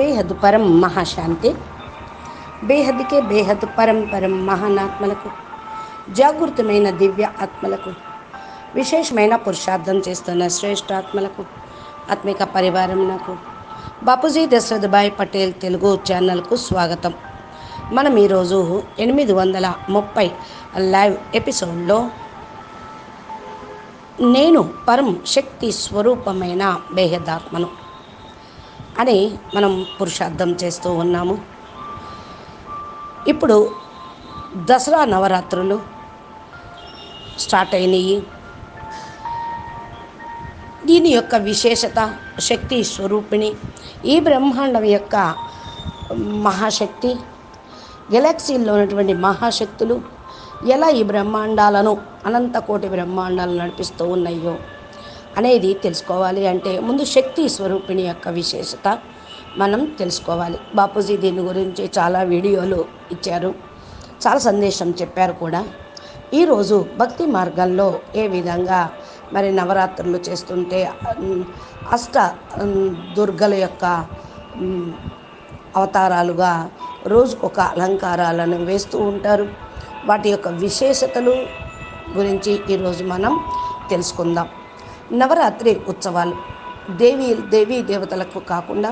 బేహద్ పరం మహాశాంతి. బేహద్కే బేహద్ పరం పరం మహానాత్మలకు జాగృతమైన దివ్య ఆత్మలకు విశేషమైన పురుషార్థం చేస్తున్న శ్రేష్ఠాత్మలకు ఆత్మిక పరివారం నాకు బాపూజీ దశరథభాయ్ పటేల్ తెలుగు ఛానల్కు స్వాగతం. మనం ఈరోజు ఎనిమిది వందల ముప్పై లైవ్ ఎపిసోడ్లో నేను పరం శక్తి స్వరూపమైన బేహదాత్మను అని మనం పురుషార్థం చేస్తూ ఉన్నాము. ఇప్పుడు దసరా నవరాత్రులు స్టార్ట్ అయినాయి. దీని యొక్క విశేషత శక్తి స్వరూపిణి ఈ బ్రహ్మాండం యొక్క మహాశక్తి గెలాక్సీల్లో ఉన్నటువంటి మహాశక్తులు ఎలా ఈ బ్రహ్మాండాలను అనంత కోటి బ్రహ్మాండాలను నడిపిస్తూ ఉన్నాయో అనేది తెలుసుకోవాలి అంటే ముందు శక్తి స్వరూపిణి యొక్క విశేషత మనం తెలుసుకోవాలి. బాపూజీ దీని గురించి చాలా వీడియోలు ఇచ్చారు. చాలా సందేశం చెప్పారు కూడా. ఈరోజు భక్తి మార్గంలో ఏ విధంగా మరి నవరాత్రులు చేస్తుంటే అష్ట దుర్గల యొక్క అవతారాలుగా రోజుకొక అలంకారాలను వేస్తూ ఉంటారు. వాటి యొక్క విశేషతలు గురించి ఈరోజు మనం తెలుసుకుందాం. నవరాత్రి ఉత్సవాలు. దేవి దేవీ దేవతలకు కాకుండా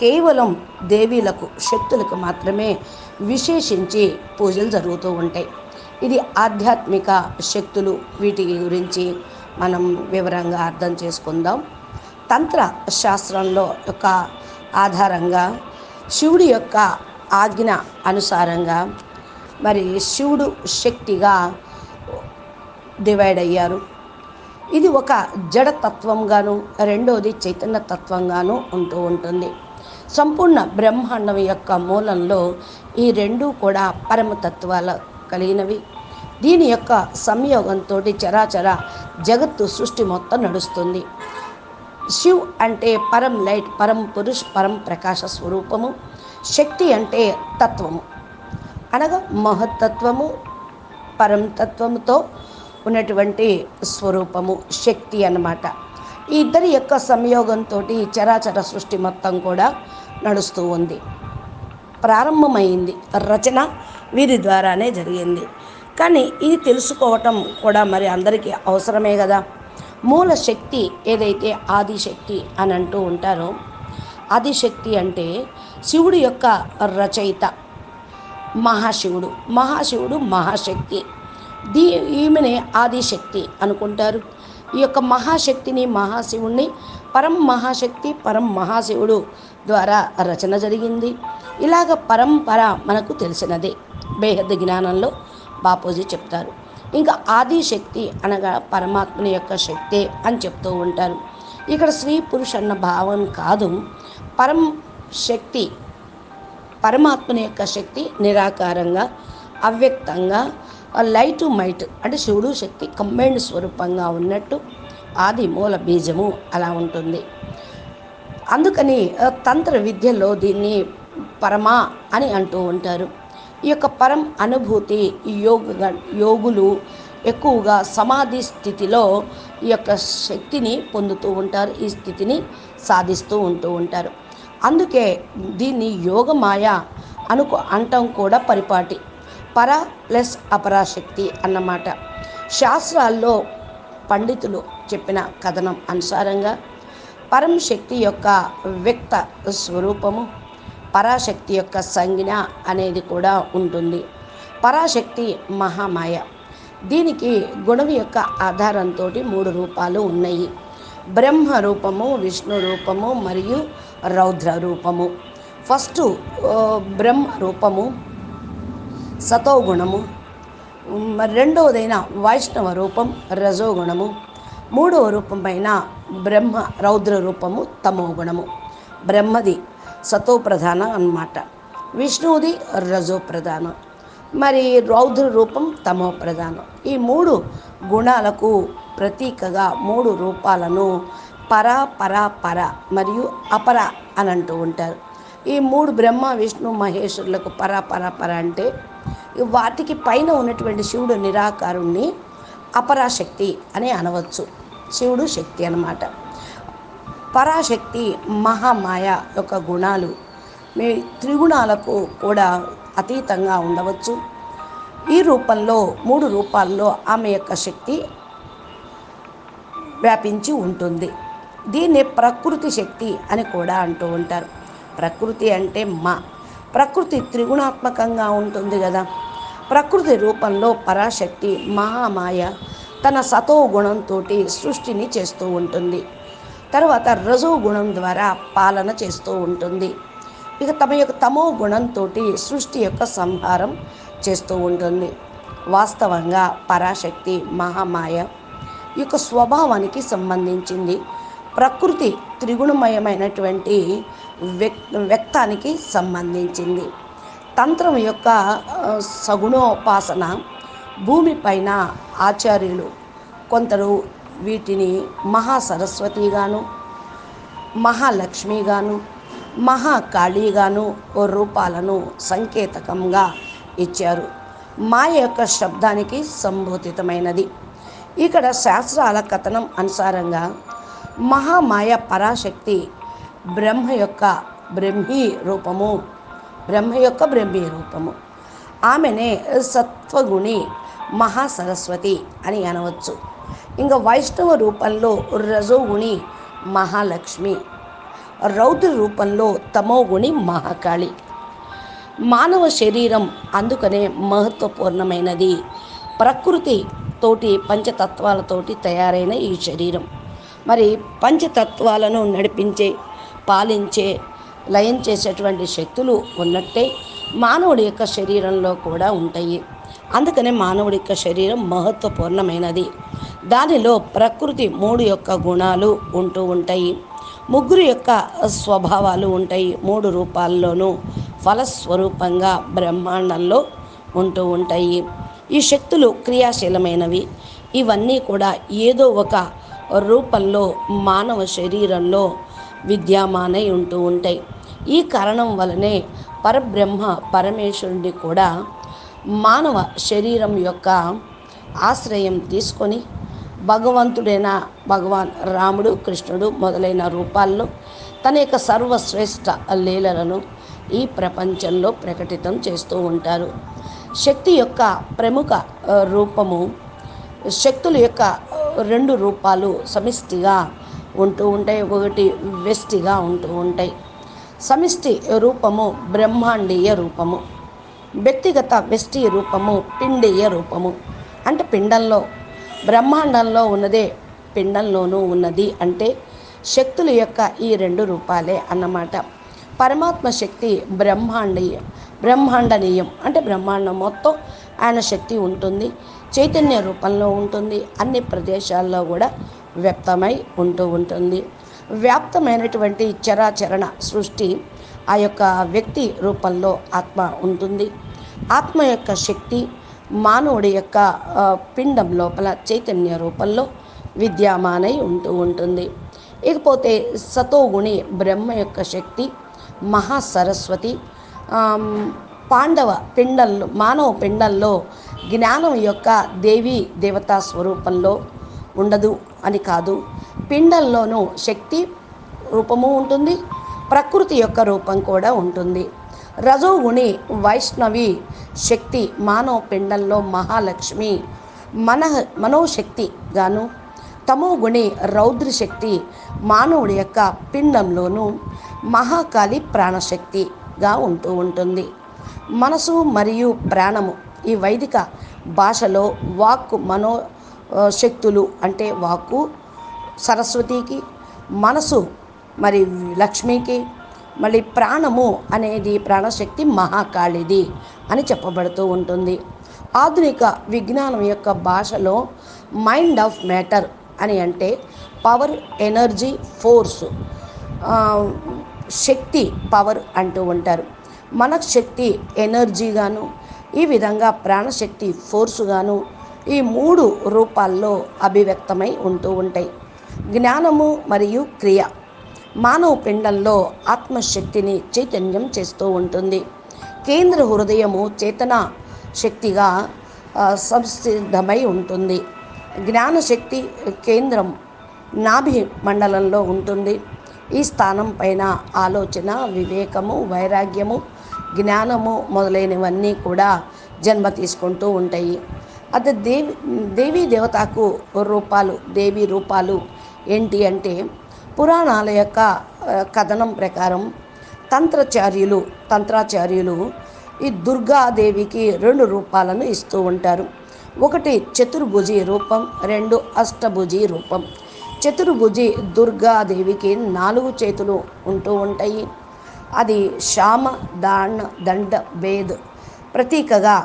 కేవలం దేవీలకు శక్తులకు మాత్రమే విశేషించి పూజలు జరుగుతూ ఉంటాయి. ఇది ఆధ్యాత్మిక శక్తులు వీటి గురించి మనం వివరంగా అర్థం చేసుకుందాం. తంత్ర శాస్త్రంలో యొక్క ఆధారంగా శివుడి యొక్క ఆజ్ఞ అనుసారంగా మరి శివుడు శక్తిగా డివైడ్ అయ్యారు. ఇది ఒక జడతత్వంగాను రెండోది చైతన్య తత్వంగాను ఉంటూ ఉంటుంది. సంపూర్ణ బ్రహ్మాండం యొక్క మూలంలో ఈ రెండు కూడా పరమతత్వాలు కలిగినవి. దీని యొక్క సంయోగంతో చరాచర జగత్తు సృష్టి మొత్తం నడుస్తుంది. శివ్ అంటే పరం లైట్ పరం పురుష్ పరం ప్రకాశ స్వరూపము. శక్తి అంటే తత్వము. అనగా మహత్తత్వము పరం తత్వముతో ఉన్నటువంటి స్వరూపము శక్తి అన్నమాట. ఈ ఇద్దరి యొక్క సంయోగంతో చరాచర సృష్టి మొత్తం కూడా నడుస్తూ ఉంది. ప్రారంభమైంది రచన వీరి ద్వారానే జరిగింది. కానీ ఇది తెలుసుకోవటం కూడా మరి అందరికీ అవసరమే కదా. మూల శక్తి ఏదైతే ఆదిశక్తి అని అంటూ ఉంటారో ఆదిశక్తి అంటే శివుడు యొక్క రచయిత మహాశివుడు. మహాశివుడు మహాశక్తి. దీ ఈమెనే ఆదిశక్తి అనుకుంటారు. ఈ యొక్క మహాశక్తిని మహాశివుణ్ణి పరం మహాశక్తి పరం మహాశివుడు ద్వారా రచన జరిగింది. ఇలాగ పరంపర మనకు తెలిసినదే. బేహద్ జ్ఞానంలో బాపూజీ చెప్తారు. ఇంకా ఆదిశక్తి అనగా పరమాత్మని యొక్క శక్తే అని చెప్తూ ఉంటారు. ఇక్కడ స్త్రీ పురుష అన్న భావం కాదు. పరం శక్తి పరమాత్మని యొక్క శక్తి నిరాకారంగా అవ్యక్తంగా లైట్ మైట్ అంటే శివుడు శక్తి కంబైండ్ స్వరూపంగా ఉన్నట్టు ఆది మూల బీజము అలా ఉంటుంది. అందుకని తంత్ర విద్యలో దీన్ని పరమా అని అంటూ ఉంటారు. ఈ యొక్క పరం అనుభూతి ఈ యోగ యోగులు ఎక్కువగా సమాధి స్థితిలో ఈ యొక్క శక్తిని పొందుతూ ఉంటారు ఈ స్థితిని సాధిస్తూ ఉంటూ ఉంటారు. అందుకే దీన్ని యోగమాయ అనుకు అంటం కూడా పరిపాటి. పర ప్లస్ అపరాశక్తి అన్నమాట. శాస్త్రాల్లో పండితులు చెప్పిన కథనం అనుసారంగా పరం శక్తి యొక్క వ్యక్త స్వరూపము పరాశక్తి యొక్క సంజ్ఞ అనేది కూడా ఉంటుంది. పరాశక్తి మహామాయ. దీనికి గుణం యొక్క ఆధారంతో మూడు రూపాలు ఉన్నాయి. బ్రహ్మ రూపము విష్ణు రూపము మరియు రౌద్ర రూపము. ఫస్ట్ బ్రహ్మ రూపము సతోగుణము. మరి రెండవదైన వైష్ణవ రూపం రజోగుణము. మూడవ రూపమైన బ్రహ్మ రౌద్ర రూపము తమో గుణము బ్రహ్మది సతో ప్రధానం అన్నమాట. విష్ణువుది రజో ప్రధానం మరి రౌద్ర రూపం తమో ప్రధానం ఈ మూడు గుణాలకు ప్రతీకగా మూడు రూపాలను పర పర పర మరియు అపర అని అంటూ ఉంటారు. ఈ మూడు బ్రహ్మ విష్ణు మహేశ్వరులకు పర పర పర అంటే వాటికి పైన ఉన్నటువంటి శివుడు నిరాకారుణ్ణి అపరాశక్తి అని అనవచ్చు. శివుడు శక్తి అన్నమాట. పరాశక్తి మహామాయ యొక్క గుణాలు మీ త్రిగుణాలకు కూడా అతీతంగా ఉండవచ్చు. ఈ రూపంలో మూడు రూపాల్లో ఆమె యొక్క శక్తి వ్యాపించి ఉంటుంది. దీన్ని ప్రకృతి శక్తి అని కూడా అంటూ ఉంటారు. ప్రకృతి అంటే మా. ప్రకృతి త్రిగుణాత్మకంగా ఉంటుంది కదా. ప్రకృతి రూపంలో పరాశక్తి మహామాయ తన సతో గుణంతో సృష్టిని చేస్తూ ఉంటుంది. తర్వాత రజో గుణం ద్వారా పాలన చేస్తూ ఉంటుంది. ఇక తమ యొక్క తమో గుణంతో సృష్టి యొక్క సంహారం చేస్తూ ఉంటుంది. వాస్తవంగా పరాశక్తి మహామాయ ఈ యొక్క స్వభావానికి సంబంధించింది. ప్రకృతి త్రిగుణమయమైనటువంటి వ్యక్ వ్యక్తానికి సంబంధించింది. తంత్రం యొక్క సగుణోపాసన భూమిపైన ఆచార్యులు కొందరు వీటిని మహాసరస్వతిగాను మహాలక్ష్మిగాను మహాకాళీగాను ఓ రూపాలను సంకేతకంగా ఇచ్చారు. మాయ యొక్క శబ్దానికి సంబోధితమైనది. ఇక్కడ శాస్త్రాల కథనం అనుసారంగా మహామాయ పరాశక్తి బ్రహ్మ యొక్క బ్రహ్మీ రూపము బ్రహ్మ యొక్క బ్రహ్మీ రూపము ఆమెనే సత్వగుణి మహాసరస్వతి అని అనవచ్చు. ఇంకా వైష్ణవ రూపంలో రజోగుణి మహాలక్ష్మి. రౌద్ర రూపంలో తమోగుణి మహాకాళి. మానవ శరీరం అందుకనే మహత్వపూర్ణమైనది. ప్రకృతి తోటి పంచతత్వాలతోటి తయారైన ఈ శరీరం. మరి పంచతత్వాలను నడిపించే పాలించే లయం చేసేటువంటి శక్తులు ఉన్నట్టే మానవుడి యొక్క శరీరంలో కూడా ఉంటాయి. అందుకనే మానవుడి యొక్క శరీరం మహత్వపూర్ణమైనది. దానిలో ప్రకృతి మూడు యొక్క గుణాలు ఉంటూ ఉంటాయి. ముగ్గురు యొక్క స్వభావాలు ఉంటాయి. మూడు రూపాల్లోనూ ఫలస్వరూపంగా బ్రహ్మాండంలో ఉంటూ ఉంటాయి. ఈ శక్తులు క్రియాశీలమైనవి. ఇవన్నీ కూడా ఏదో ఒక రూపంలో మానవ శరీరంలో విద్యమానై ఉంటూ ఉంటాయి. ఈ కారణం వలనే పరబ్రహ్మ పరమేశ్వరుడి కూడా మానవ శరీరం యొక్క ఆశ్రయం తీసుకొని భగవంతుడైన భగవాన్ రాముడు కృష్ణుడు మొదలైన రూపాల్లో తన యొక్క సర్వశ్రేష్ఠ లీలలను ఈ ప్రపంచంలో ప్రకటితం చేస్తూ ఉంటారు. శక్తి యొక్క ప్రముఖ రూపము శక్తుల యొక్క రెండు రూపాలు సమిష్టిగా ఉంటూ ఉంటాయి ఒకటి వెస్టిగా ఉంటూ ఉంటాయి. సమిష్టి రూపము బ్రహ్మాండీయ రూపము. వ్యక్తిగత వెష్టి రూపము పిండీయ రూపము. అంటే పిండంలో బ్రహ్మాండంలో ఉన్నదే పిండంలోనూ ఉన్నది అంటే శక్తుల యొక్క ఈ రెండు రూపాలే అన్నమాట. పరమాత్మ శక్తి బ్రహ్మాండీయ బ్రహ్మాండనీయం. అంటే బ్రహ్మాండం మొత్తం ఆయన శక్తి ఉంటుంది చైతన్య రూపంలో ఉంటుంది అన్ని ప్రదేశాల్లో కూడా వ్యక్తమై ఉంటూ ఉంటుంది. వ్యాప్తమైనటువంటి చరాచరణ సృష్టి ఆ యొక్క వ్యక్తి రూపంలో ఆత్మ ఉంటుంది. ఆత్మ యొక్క శక్తి మానవుడి యొక్క పిండం లోపల చైతన్య రూపంలో విద్యమానై ఉంటూ ఉంటుంది. ఇకపోతే సతోగుణి బ్రహ్మ యొక్క శక్తి మహాసరస్వతి పాండవ పిండంలో మానవ పిండంలో జ్ఞానం యొక్క దేవి దేవతా స్వరూపంలో ఉండదు అని కాదు. పిండంలోనూ శక్తి రూపము ఉంటుంది ప్రకృతి యొక్క రూపం కూడా ఉంటుంది. రజోగుణి వైష్ణవి శక్తి మానవ పిండంలో మహాలక్ష్మి మన మనోశక్తి గాను. తమోగుణి రౌద్ర శక్తి మానవుడి యొక్క పిండంలోనూ మహాకాళి ప్రాణశక్తిగా ఉంటూ ఉంటుంది. మనసు మరియు ప్రాణము ఈ వైదిక భాషలో వాక్కు మనో శక్తులు అంటే వాక్కు సరస్వతికి మనసు మరి లక్ష్మికి మళ్ళీ ప్రాణము అనేది ప్రాణశక్తి మహాకాళిది అని చెప్పబడుతూ ఉంటుంది. ఆధునిక విజ్ఞానం యొక్క భాషలో మైండ్ ఆఫ్ మ్యాటర్ అని అంటే పవర్ ఎనర్జీ ఫోర్స్ శక్తి పవర్ అంటూ ఉంటారు. మన శక్తి ఎనర్జీగాను ఈ విధంగా ప్రాణశక్తి ఫోర్సుగాను ఈ మూడు రూపాల్లో అభివ్యక్తమై ఉంటూ ఉంటాయి. జ్ఞానము మరియు క్రియ. మానవ పిండంలో ఆత్మశక్తిని చైతన్యం చేస్తూ ఉంటుంది. కేంద్ర హృదయము చేతన శక్తిగా సంసిద్ధమై ఉంటుంది. జ్ఞానశక్తి కేంద్రం నాభి మండలంలో ఉంటుంది. ఈ స్థానం పైన ఆలోచన వివేకము వైరాగ్యము జ్ఞానము మొదలైనవన్నీ కూడా జన్మ తీసుకుంటూ ఉంటాయి. అది దేవి దేవీ దేవతకు రూపాలు దేవి రూపాలు ఏంటి అంటే పురాణాల యొక్క కథనం ప్రకారం తంత్రచార్యులు తంత్రాచార్యులు ఈ దుర్గాదేవికి రెండు రూపాలను ఇస్తూ ఉంటారు. ఒకటి చతుర్భుజి రూపం రెండు అష్టభుజి రూపం. చతుర్భుజి దుర్గాదేవికి నాలుగు చేతులు ఉంటూ ఉంటాయి. అది శ్యామ దాణ దండ వేద్ ప్రతీకగా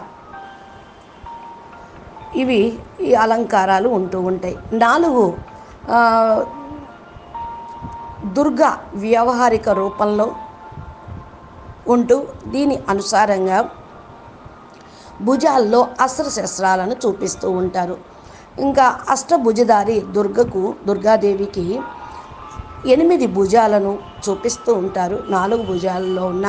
ఇవి ఈ అలంకారాలు ఉంటూ ఉంటాయి. నాలుగు దుర్గా వ్యవహారిక రూపంలో ఉంటూ దీని అనుసారంగా భుజాల్లో అస్త్రశస్త్రాలను చూపిస్తూ ఉంటారు. ఇంకా అష్టభుజధారి దుర్గకు దుర్గాదేవికి ఎనిమిది భుజాలను చూపిస్తూ ఉంటారు. నాలుగు భుజాలలో ఉన్న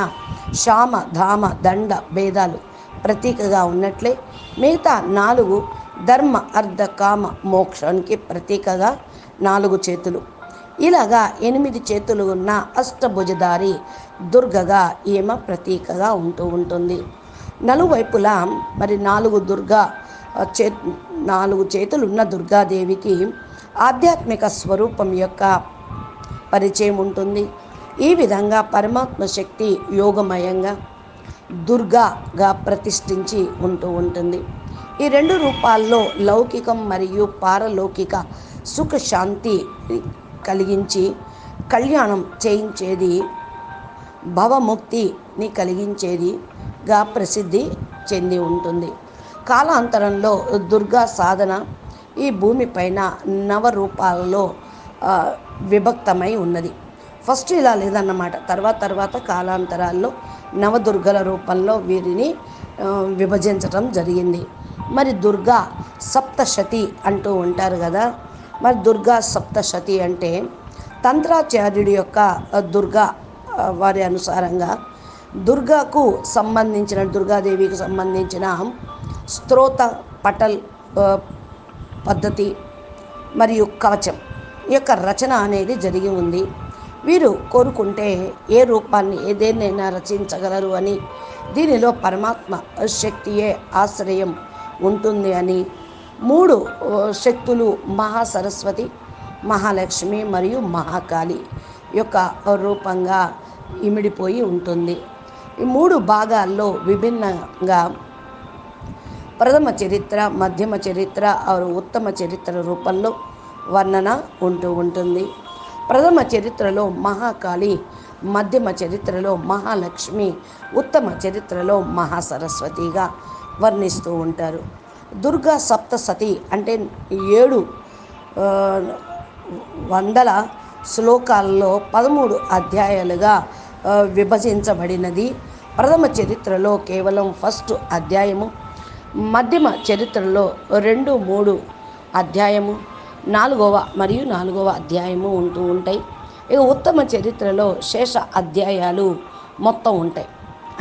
శ్యామ ధామ దండ భేదాలు ప్రతీకగా ఉన్నట్లే మిగతా నాలుగు ధర్మ అర్ధ కామ మోక్షానికి ప్రతీకగా నాలుగు చేతులు. ఇలాగా ఎనిమిది చేతులు ఉన్న అష్టభుజధారి దుర్గగా ఈమె ప్రతీకగా ఉంటూ ఉంటుంది. నలువైపులా మరి నాలుగు దుర్గా చే నాలుగు చేతులు ఉన్న దుర్గాదేవికి ఆధ్యాత్మిక స్వరూపం యొక్క పరిచయం ఉంటుంది. ఈ విధంగా పరమాత్మ శక్తి యోగమయంగా దుర్గాగా ప్రతిష్ఠించి ఉంటూ ఉంటుంది. ఈ రెండు రూపాల్లో లౌకికం మరియు పారలౌకిక సుఖ శాంతి కలిగించి కళ్యాణం చేయించేది భవముక్తిని కలిగించేదిగా ప్రసిద్ధి చెంది ఉంటుంది. కాలాంతరంలో దుర్గా సాధన ఈ భూమిపైన నవరూపాలలో విభక్తమై ఉన్నది. ఫస్ట్ ఇలా లేదన్నమాట. తర్వాత తర్వాత కాలాంతరాల్లో నవదుర్గల రూపంలో వీరిని విభజించటం జరిగింది. మరి దుర్గా సప్తశతి అంటూ ఉంటారు కదా మరి దుర్గా సప్తశతి అంటే తంత్రాచార్యుడి యొక్క దుర్గా వారి అనుసారంగా దుర్గాకు సంబంధించిన దుర్గాదేవికి సంబంధించిన స్తోత పటల్ పద్ధతి మరియు కవచం యొక్క రచన అనేది జరిగి ఉంది. వీరు కోరుకుంటే ఏ రూపాన్ని ఏదేనైనా రచించగలరు అని దీనిలో పరమాత్మ శక్తియే ఆశ్రయం ఉంటుంది అని మూడు శక్తులు మహాసరస్వతి మహాలక్ష్మి మరియు మహాకాళి యొక్క రూపంగా ఇమిడిపోయి ఉంటుంది. ఈ మూడు భాగాల్లో విభిన్నంగా ప్రథమ చరిత్ర మధ్యమ చరిత్ర ఆరు ఉత్తమ చరిత్ర రూపంలో వర్ణన ఉంటూ ఉంటుంది. ప్రథమ చరిత్రలో మహాకాళి మధ్యమ చరిత్రలో మహాలక్ష్మి ఉత్తమ చరిత్రలో మహాసరస్వతిగా వర్ణిస్తూ ఉంటారు. దుర్గా సప్తసతి అంటే ఏడు వందల శ్లోకాల్లో పదమూడు అధ్యాయాలుగా విభజించబడినది. ప్రథమ చరిత్రలో కేవలం ఫస్ట్ అధ్యాయము మధ్యమ చరిత్రలో రెండు మూడు అధ్యాయము నాలుగవ మరియు నాలుగవ అధ్యాయము ఉంటూ ఉంటాయి. ఇక ఉత్తమ చరిత్రలో శేష అధ్యాయాలు మొత్తం ఉంటాయి.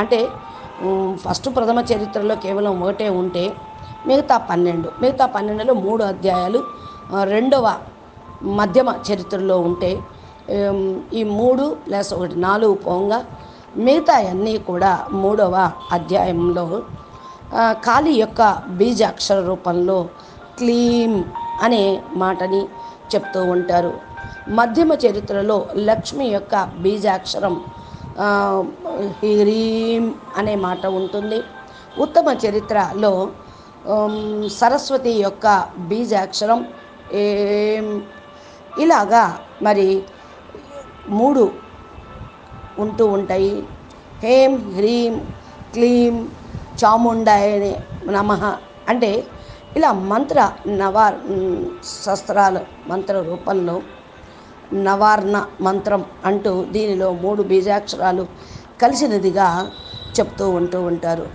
అంటే ఫస్ట్ ప్రథమ చరిత్రలో కేవలం ఒకటే ఉంటే మిగతా పన్నెండు మిగతా పన్నెండులో మూడు అధ్యాయాలు రెండవ మధ్యమ చరిత్రలో ఉంటే ఈ మూడు ప్లస్ ఒకటి నాలుగు పోంగా మిగతా అన్నీ కూడా మూడవ అధ్యాయంలో ఆ, కాళీ యొక్క బీజాక్షర రూపంలో క్లీం అనే మాటని చెప్తూ ఉంటారు. మధ్యమ చరిత్రలో లక్ష్మి యొక్క బీజాక్షరం ఆ, హ్రీం అనే మాట ఉంటుంది. ఉత్తమ చరిత్రలో సరస్వతి యొక్క బీజాక్షరం ఏం ఇలాగా మరి మూడు ఉంటూ ఉంటాయి. హేం హ్రీం క్లీం చాముండాయ నమ అంటే ఇలా మంత్ర నవా శస్త్రాలు మంత్ర రూపంలో నవార్ణ మంత్రం అంటూ దీనిలో మూడు బీజాక్షరాలు కలిసినదిగా చెప్తూ ఉంటూ ఉంటారు.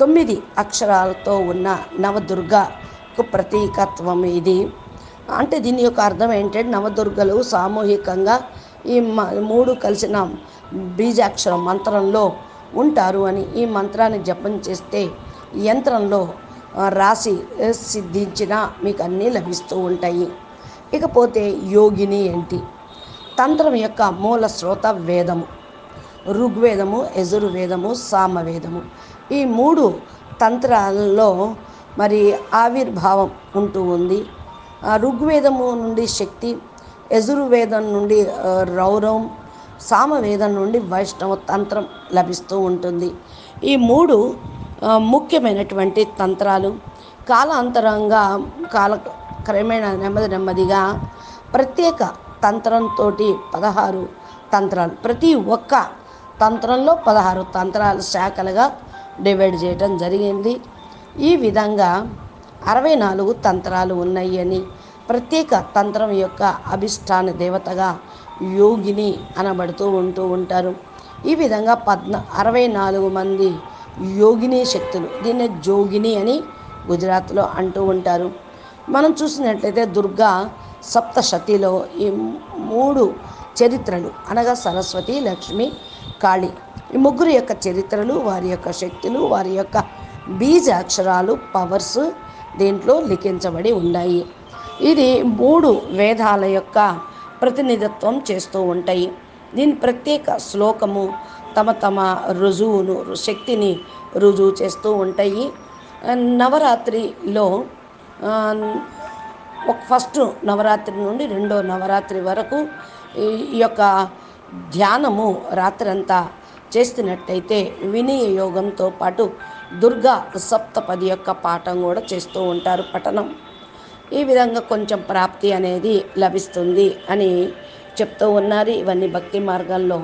తొమ్మిది అక్షరాలతో ఉన్న నవదుర్గకు ప్రతీకత్వం ఇది. అంటే దీని యొక్క అర్థం ఏంటంటే నవదుర్గలు సామూహికంగా ఈ మ- మూడు కలిసిన బీజాక్షరం మంత్రంలో ఉంటారు అని ఈ మంత్రాన్ని జపం చేస్తే యంత్రంలో రాసి సిద్ధించినా సిద్ధించిన మీకు అన్నీ లభిస్తూ ఉంటాయి. ఇకపోతే యోగిని ఏంటి? తంత్రం యొక్క మూల స్రోత వేదము ఋగ్వేదము యజుర్వేదము సామవేదము. ఈ మూడు తంత్రాలలో మరి ఆవిర్భావం ఉంటూ ఉంది. ఋగ్వేదము నుండి శక్తి యజుర్వేదం నుండి రౌరవం సామవేదం నుండి వైష్ణవ తంత్రం లభిస్తూ ఉంటుంది. ఈ మూడు ముఖ్యమైనటువంటి తంత్రాలు కాలాంతరంగా కాల క్రమేణా నెమ్మది నెమ్మదిగా ప్రత్యేక తంత్రంతో పదహారు తంత్రాలు ప్రతి ఒక్క తంత్రంలో పదహారు తంత్రాలు శాఖలుగా డివైడ్ చేయటం జరిగింది. ఈ విధంగా అరవై నాలుగు తంత్రాలు ఉన్నాయి అని ప్రత్యేక తంత్రం యొక్క అభిష్టాన దేవతగా యోగిని అనబడుతూ ఉంటూ ఉంటారు. ఈ విధంగా పద్న అరవై నాలుగు మంది యోగిని శక్తులు దీన్ని జోగిని అని గుజరాత్లో అంటూ ఉంటారు. మనం చూసినట్లయితే దుర్గా సప్తశతిలో ఈ మూడు చరిత్రలు అనగా సరస్వతి లక్ష్మి కాళి ఈ ముగ్గురు యొక్క చరిత్రలు వారి యొక్క శక్తులు వారి యొక్క బీజ అక్షరాలు పవర్స్ దీంట్లో లిఖించబడి ఉన్నాయి. ఇది మూడు వేదాల యొక్క ప్రతినిధిత్వం చేస్తూ ఉంటాయి. దీని ప్రత్యేక శ్లోకము తమ తమ రుజువును శక్తిని రుజువు చేస్తూ ఉంటాయి. నవరాత్రిలో ఒక ఫస్ట్ నవరాత్రి నుండి రెండో నవరాత్రి వరకు ఈ యొక్క ధ్యానము రాత్రంతా చేస్తున్నట్టయితే వినయ యోగంతో పాటు దుర్గా సప్తపది యొక్క పాఠం కూడా చేస్తూ ఉంటారు పఠనం. ఈ విధంగా కొంచెం ప్రాప్తి అనేది లభిస్తుంది అని చెప్తూ ఉన్నారు. ఇవన్నీ భక్తి మార్గాల్లో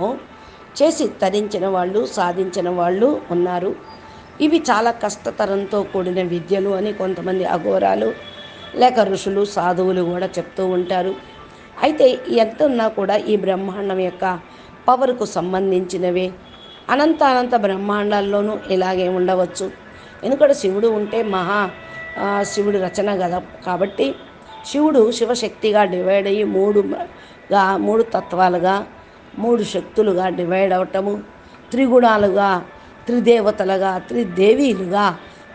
చేసి తరించిన వాళ్ళు సాధించిన వాళ్ళు ఉన్నారు. ఇవి చాలా కష్టతరంతో కూడిన విద్యలు అని కొంతమంది అఘోరాలు లేక ఋషులు సాధువులు కూడా చెప్తూ ఉంటారు. అయితే ఎంత ఉన్నా కూడా ఈ బ్రహ్మాండం యొక్క పవర్కు సంబంధించినవే. అనంత అనంత బ్రహ్మాండాల్లోనూ ఇలాగే ఉండవచ్చు. ఎందుకంటే శివుడు ఉంటే మహా శివుడు రచన కదా. కాబట్టి శివుడు శివశక్తిగా డివైడ్ అయ్యి మూడుగా మూడు తత్వాలుగా మూడు శక్తులుగా డివైడ్ అవటము త్రిగుణాలుగా త్రిదేవతలుగా త్రిదేవీలుగా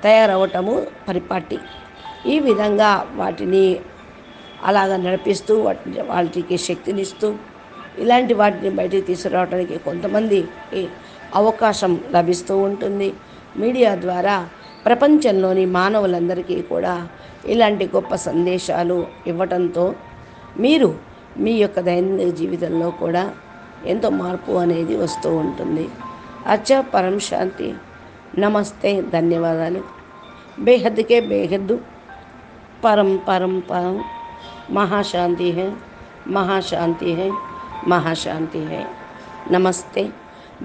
తయారవటము పరిపాటి. ఈ విధంగా వాటిని అలాగ నడిపిస్తూ వాటిని వాటికి శక్తినిస్తూ ఇలాంటి వాటిని బయటికి తీసుకురావడానికి కొంతమంది అవకాశం లభిస్తూ ఉంటుంది. మీడియా ద్వారా ప్రపంచంలోని మానవులందరికీ కూడా ఇలాంటి గొప్ప సందేశాలు ఇవ్వటంతో మీరు మీ యొక్క దైనందిక జీవితంలో కూడా ఎంతో మార్పు అనేది వస్తూ ఉంటుంది. అచ్చ పరం శాంతి. నమస్తే. ధన్యవాదాలు. బేహద్కే బేహద్దు. పరం పరం పరం. మహాశాంతి హే. మహాశాంతి హే. మహాశాంతి హే. నమస్తే.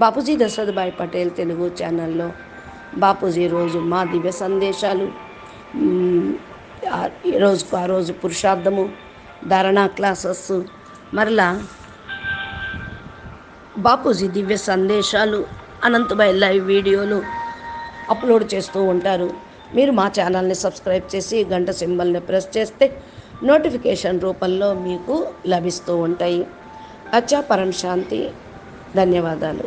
బాపూజీ దశరథభాయ్ పటేల్ తెలుగు ఛానల్లో బాపూజీ రోజు మా దివ్య సందేశాలు ఈ రోజుకు ఆ రోజు పురుషార్థము ధారణా క్లాసెస్ మరలా బాపూజీ దివ్య సందేశాలు అనంతభాయ్ లైవ్ వీడియోలు అప్లోడ్ చేస్తూ ఉంటారు. మీరు మా ఛానల్ని సబ్స్క్రైబ్ చేసి గంట సింబల్ని ప్రెస్ చేస్తే నోటిఫికేషన్ రూపంలో మీకు లభిస్తూ ఉంటాయి. అచ్చా పరం శాంతి. ధన్యవాదాలు.